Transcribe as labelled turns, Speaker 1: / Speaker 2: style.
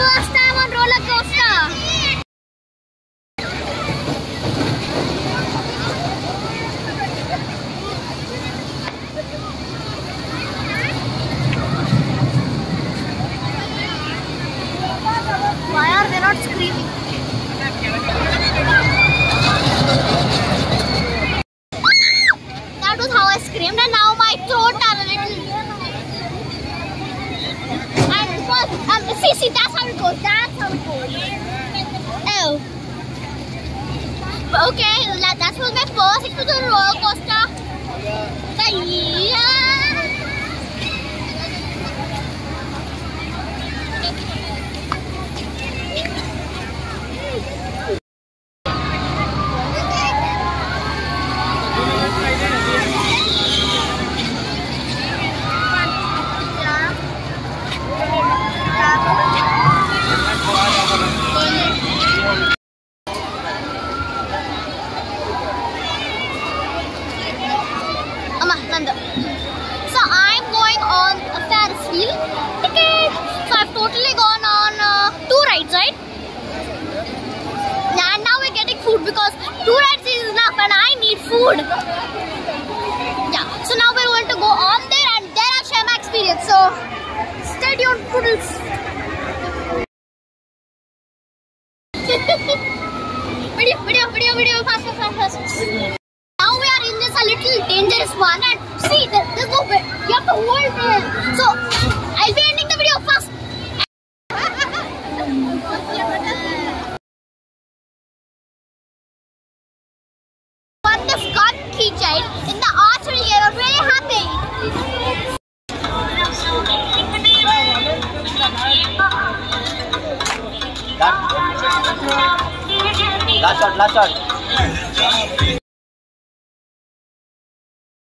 Speaker 1: first time on roller coaster. Why are they not screaming? That was how I screamed, and now my throat are a little. And first, um, see, see, that's how it goes. That's how it goes. Oh. Okay, that, that was my first a roller coaster. Yeah. Amma, Nanda. So I'm going on a Ferris wheel ticket. So I've totally gone on uh, two rides, right? Yeah, and now we're getting food because two rides is enough and I need food. Yeah, so now we're going to go on there and there I'll share my experience. So stay tuned, poodles. video, video, video, video, fast, fast, fast, fast. Now we are in this a little dangerous one and see there, there's no way. You have to hold it. So I'll be ending 来，
Speaker 2: 拉上，拉上。